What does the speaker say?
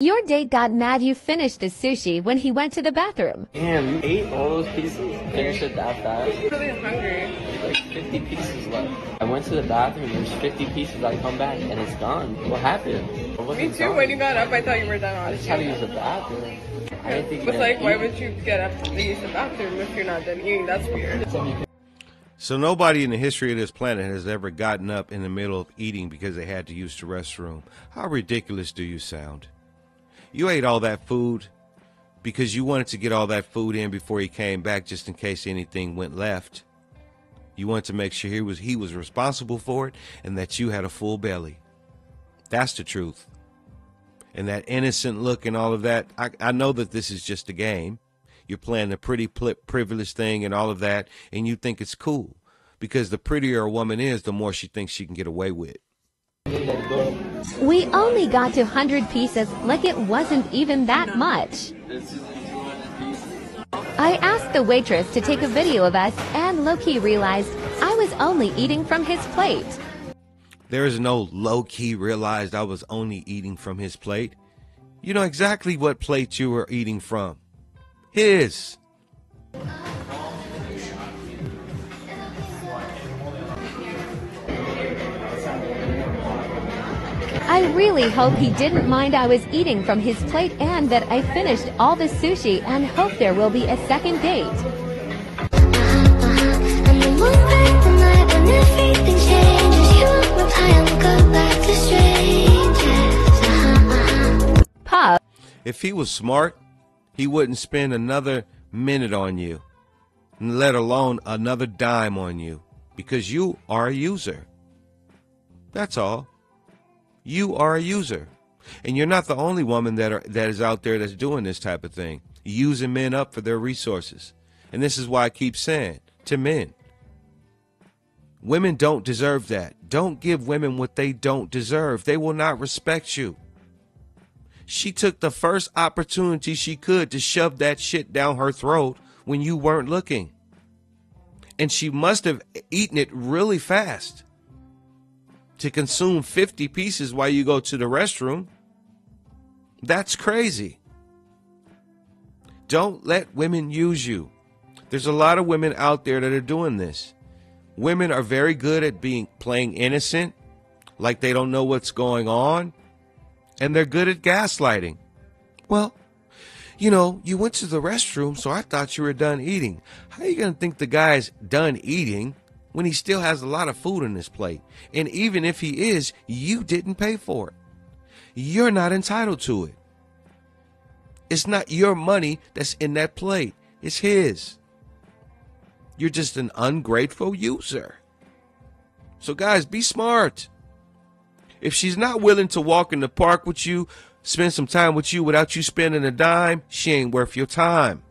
Your date got mad you finished the sushi when he went to the bathroom. Damn, you ate all those pieces? Finished it that fast? I'm really hungry. There's like 50 pieces left. I went to the bathroom, there's 50 pieces, I come back, and it's gone. What happened? Me too. gone. When you got up, I thought you were done I on just had to use the bathroom. I didn't think But like, gonna why eat. would you get up to use the bathroom if you're not done eating? That's weird. So nobody in the history of this planet has ever gotten up in the middle of eating because they had to use the restroom. How ridiculous do you sound? You ate all that food because you wanted to get all that food in before he came back just in case anything went left. You wanted to make sure he was he was responsible for it and that you had a full belly. That's the truth. And that innocent look and all of that, I, I know that this is just a game. You're playing the pretty privileged thing and all of that, and you think it's cool. Because the prettier a woman is, the more she thinks she can get away with. We only got to 100 pieces like it wasn't even that much. I asked the waitress to take a video of us and low-key realized I was only eating from his plate. There is no low key realized I was only eating from his plate. You know exactly what plate you were eating from. His. I really hope he didn't mind I was eating from his plate and that I finished all the sushi and hope there will be a second date. If he was smart, he wouldn't spend another minute on you, let alone another dime on you, because you are a user. That's all. You are a user. And you're not the only woman that are that is out there that's doing this type of thing, using men up for their resources. And this is why I keep saying to men, women don't deserve that. Don't give women what they don't deserve. They will not respect you. She took the first opportunity she could to shove that shit down her throat when you weren't looking. And she must have eaten it really fast to consume 50 pieces while you go to the restroom. That's crazy. Don't let women use you. There's a lot of women out there that are doing this. Women are very good at being playing innocent, like they don't know what's going on, and they're good at gaslighting. Well, you know, you went to the restroom, so I thought you were done eating. How are you going to think the guy's done eating when he still has a lot of food on his plate? And even if he is, you didn't pay for it. You're not entitled to it. It's not your money that's in that plate, it's his. You're just an ungrateful user. So, guys, be smart. If she's not willing to walk in the park with you, spend some time with you without you spending a dime, she ain't worth your time.